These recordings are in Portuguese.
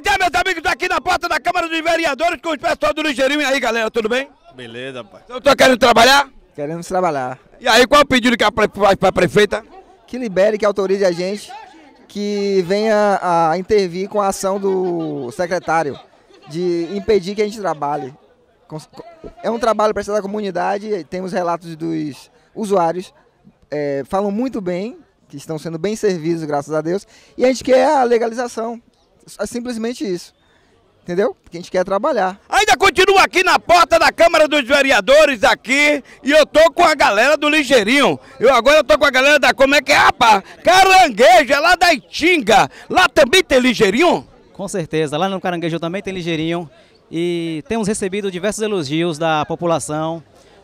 meus amigos, aqui na porta da Câmara dos Vereadores com o pessoal do Ligeirinho. E aí, galera, tudo bem? Beleza, pai. Eu tô querendo trabalhar? Queremos trabalhar. E aí, qual é o pedido que a pre- faz para a prefeita? Que libere, que autorize a gente, que venha a intervir com a ação do secretário de impedir que a gente trabalhe. É um trabalho prestado à comunidade, temos relatos dos usuários, é, falam muito bem, que estão sendo bem servidos, graças a Deus, e a gente quer a legalização. É simplesmente isso. Entendeu? Porque a gente quer trabalhar. Ainda continuo aqui na porta da Câmara dos Vereadores aqui e eu tô com a galera do Ligeirinho. Eu agora tô com a galera da como é que é, rapaz? Caranguejo, é lá da Itinga. Lá também tem Ligeirinho? Com certeza, lá no Caranguejo também tem ligeirinho e temos recebido diversos elogios da população,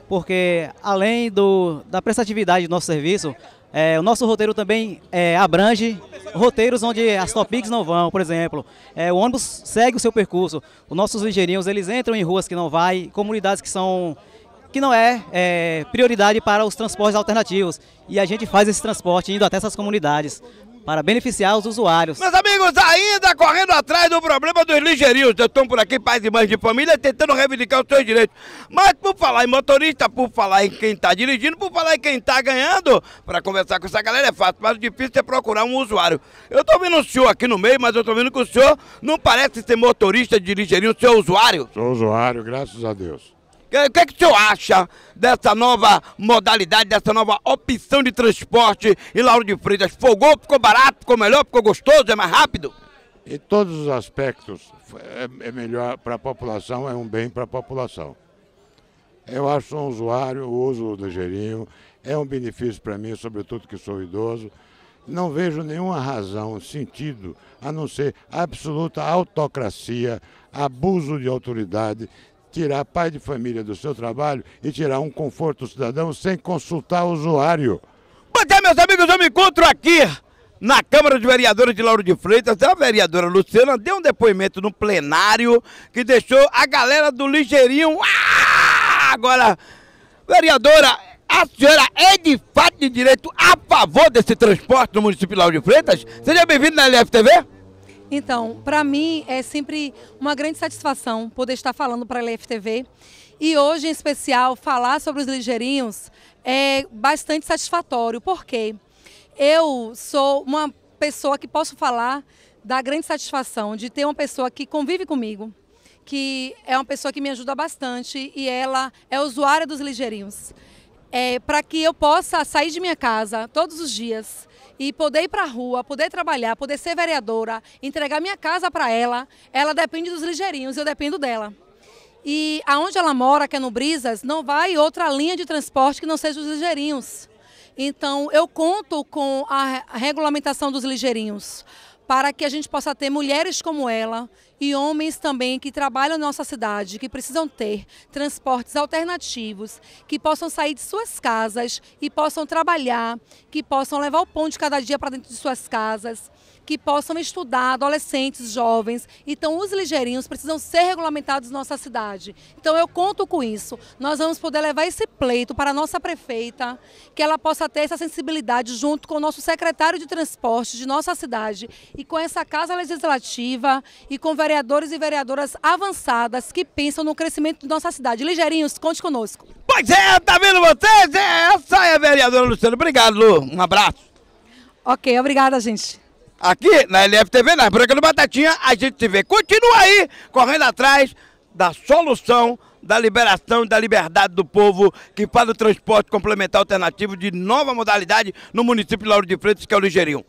porque além do, da prestatividade do nosso serviço, eh, o nosso roteiro também eh, abrange roteiros onde as topics não vão, por exemplo, eh, o ônibus segue o seu percurso, os nossos ligeirinhos eles entram em ruas que não vai, comunidades que são que não é, eh, prioridade para os transportes alternativos. E a gente faz esse transporte indo até essas comunidades para beneficiar os usuários. Meus amigos, ainda correndo atrás do problema dos ligeirinhos. Eu estou por aqui, pais e mães de família, tentando reivindicar os seus direitos. Mas por falar em motorista, por falar em quem está dirigindo, por falar em quem está ganhando, para conversar com essa galera é fácil, mas o difícil é procurar um usuário. Eu estou vendo o senhor aqui no meio, mas eu estou vendo que o senhor não parece ser motorista de ligeirinho, o senhor é usuário. Sou usuário, graças a Deus. O que, que, que o senhor acha dessa nova modalidade, dessa nova opção de transporte em Lauro de Freitas? Fogou, ficou barato, ficou melhor, ficou gostoso, é mais rápido? Em todos os aspectos, é, é melhor para a população, é um bem para a população. Eu acho um usuário, uso ligeirinho é um benefício para mim, sobretudo que sou idoso. Não vejo nenhuma razão, sentido, a não ser absoluta autocracia, abuso de autoridade, tirar pai de família do seu trabalho e tirar um conforto do cidadão sem consultar o usuário. Pois é, meus amigos, eu me encontro aqui na Câmara de Vereadores de Lauro de Freitas. A vereadora Luciana deu um depoimento no plenário que deixou a galera do ligeirinho. Ah! Agora, vereadora, a senhora é de fato de direito a favor desse transporte no município de Lauro de Freitas? Seja bem-vindo na LFTV. Então, para mim é sempre uma grande satisfação poder estar falando para a LFTV e hoje, em especial, falar sobre os ligeirinhos é bastante satisfatório, porque eu sou uma pessoa que posso falar da grande satisfação de ter uma pessoa que convive comigo, que é uma pessoa que me ajuda bastante e ela é usuária dos ligeirinhos. É, para que eu possa sair de minha casa todos os dias e poder ir para a rua, poder trabalhar, poder ser vereadora, entregar minha casa para ela, ela depende dos ligeirinhos, eu dependo dela. E aonde ela mora, que é no Brisas, não vai outra linha de transporte que não seja os ligeirinhos. Então, eu conto com a regulamentação dos ligeirinhos para que a gente possa ter mulheres como ela e homens também que trabalham na nossa cidade, que precisam ter transportes alternativos, que possam sair de suas casas e possam trabalhar, que possam levar o pão de cada dia para dentro de suas casas, que possam estudar, adolescentes, jovens. Então, os ligeirinhos precisam ser regulamentados na nossa cidade. Então, eu conto com isso. Nós vamos poder levar esse pleito para a nossa prefeita, que ela possa ter essa sensibilidade junto com o nosso secretário de transporte de nossa cidade e com essa Casa Legislativa e com vereadores e vereadoras avançadas que pensam no crescimento de nossa cidade. Ligeirinhos, conte conosco. Pois é, tá vendo vocês? É, essa é a vereadora Luciana. Obrigado, Lu. Um abraço. Ok, obrigada, gente. Aqui na LFTV, na Branca do Batatinha, a gente se vê. Continua aí, correndo atrás da solução, da liberação e da liberdade do povo que faz o transporte complementar alternativo de nova modalidade no município de Lauro de Freitas, que é o Ligeirinho.